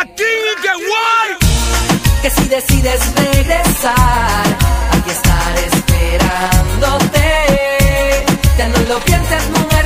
Aquí llegó. Que si decides regresar, aquí estar esperándote. Ya no lo pienses nunca.